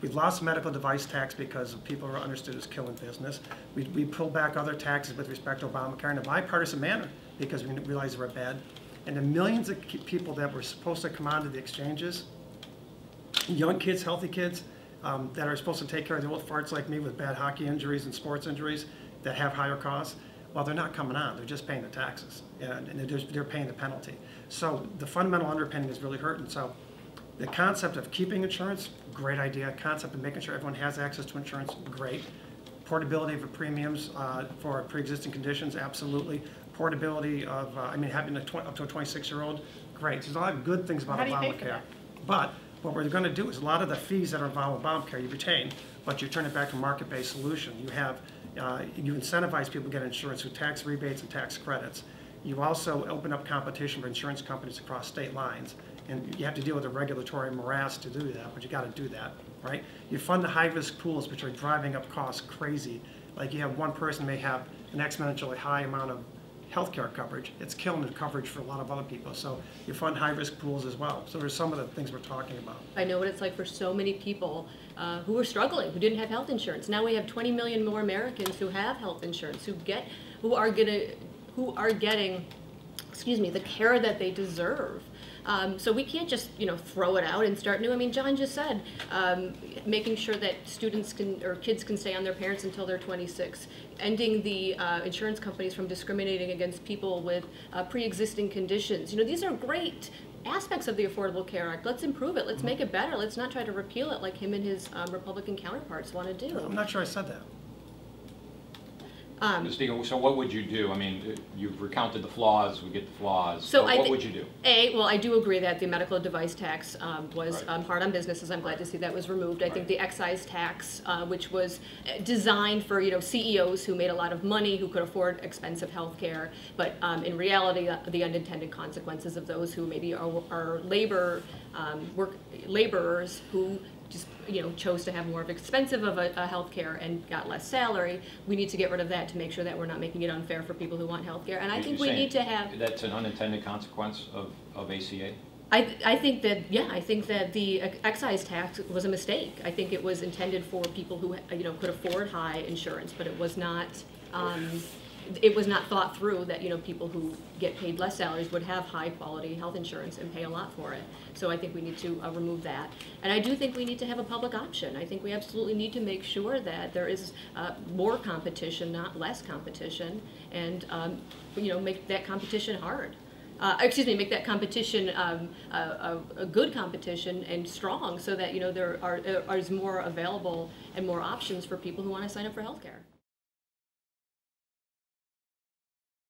We've lost medical device tax because people are understood as killing business. We, we pulled back other taxes with respect to Obamacare in a bipartisan manner because we realized they were bad. And the millions of people that were supposed to come onto the exchanges, young kids, healthy kids, um, that are supposed to take care of the old farts like me with bad hockey injuries and sports injuries that have higher costs, well, they're not coming on. They're just paying the taxes, and, and they're, they're paying the penalty. So the fundamental underpinning is really hurting. So the concept of keeping insurance, great idea. Concept of making sure everyone has access to insurance, great. Portability of premiums uh, for pre-existing conditions, absolutely. Portability of, uh, I mean, having a up to a 26-year-old, great. So There's a lot of good things about How do you pay for Obamacare. But what we're going to do is a lot of the fees that are involved with Obamacare, you retain, but you turn it back to a market-based solution. You have, uh, you incentivize people to get insurance through tax rebates and tax credits. You also open up competition for insurance companies across state lines. And you have to deal with a regulatory morass to do that, but you got to do that, right? You fund the high-risk pools, which are driving up costs crazy. Like you have one person may have an exponentially high amount of healthcare coverage. It's killing the coverage for a lot of other people. So you fund high-risk pools as well. So there's some of the things we're talking about. I know what it's like for so many people uh, who are struggling, who didn't have health insurance. Now we have 20 million more Americans who have health insurance, who get, who are gonna, who are getting, excuse me, the care that they deserve. Um, so we can't just, you know, throw it out and start new. I mean, John just said, um, making sure that students can or kids can stay on their parents until they're 26, ending the uh, insurance companies from discriminating against people with uh, pre-existing conditions. You know, these are great aspects of the Affordable Care Act. Let's improve it. Let's make it better. Let's not try to repeal it like him and his um, Republican counterparts want to do. I'm not sure I said that. Um, Ms. So what would you do? I mean, you've recounted the flaws, we get the flaws. So What I what would you do? A, well, I do agree that the medical device tax um, was Right. um, hard on businesses. I'm glad to see that was removed. I think the excise tax, uh, which was uh, designed for, you know, CEOs who made a lot of money, who could afford expensive health care, but um, in reality, uh, the unintended consequences of those who maybe are are labor, um, work, laborers who just, you know, chose to have more of expensive of a, a healthcare and got less salary. We need to get rid of that to make sure that we're not making it unfair for people who want healthcare. And I You're think we need to have. That's an unintended consequence of, of ACA? I, I think that, yeah, I think that the excise tax was a mistake. I think it was intended for people who, you know, could afford high insurance, but it was not, um, it was not thought through that, you know, people who get paid less salaries would have high-quality health insurance and pay a lot for it. So I think we need to uh, remove that. And I do think we need to have a public option. I think we absolutely need to make sure that there is uh, more competition, not less competition, and, um, you know, make that competition hard uh, excuse me, make that competition um, a, a, a good competition and strong so that, you know, there are, are is more available and more options for people who want to sign up for healthcare.